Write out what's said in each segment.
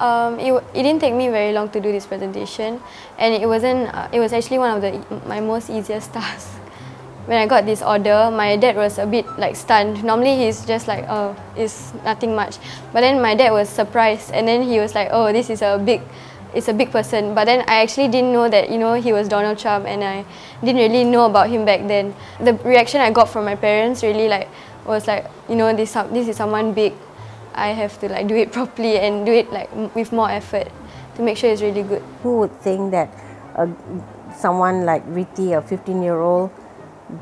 Um, it, it didn't take me very long to do this presentation and it wasn't, uh, it was actually one of the, my most easiest tasks. When I got this order, my dad was a bit like stunned. Normally he's just like, oh, it's nothing much. But then my dad was surprised and then he was like, oh, this is a big, it's a big person. But then I actually didn't know that, you know, he was Donald Trump and I didn't really know about him back then. The reaction I got from my parents really like, was like, you know, this, this is someone big I have to like do it properly and do it like with more effort to make sure it's really good. Who would think that uh, someone like Hrithie, a 15 year old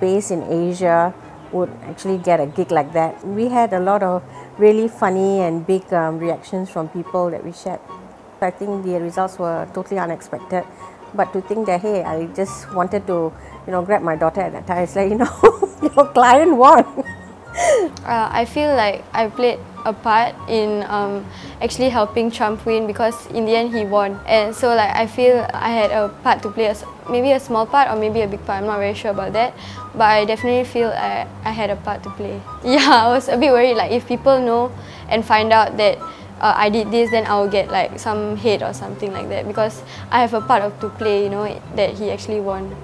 based in Asia, would actually get a gig like that? We had a lot of really funny and big um, reactions from people that we shared. I think the results were totally unexpected. But to think that, hey, I just wanted to, you know, grab my daughter at that time, it's like, you know, your client won. Uh, I feel like I played a part in um, actually helping Trump win because in the end he won. And so like I feel I had a part to play, maybe a small part or maybe a big part, I'm not very sure about that. But I definitely feel I, I had a part to play. Yeah, I was a bit worried like if people know and find out that uh, I did this then I'll get like some hate or something like that because I have a part of to play, you know, that he actually won.